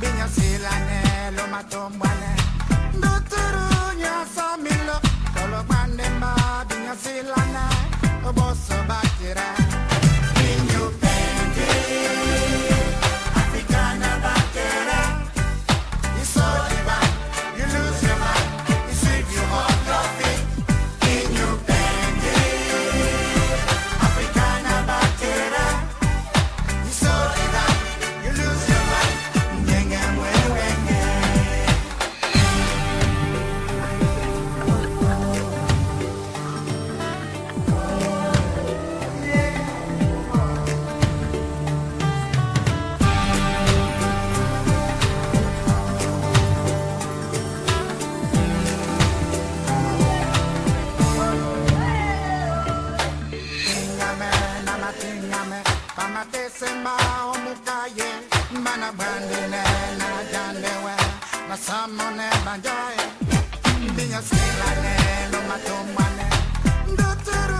Binyo sila ne, lo matomba amatesema omukaye mbana bandine na jandewe na samone banjoye mbinya silane no matomwane ndoturu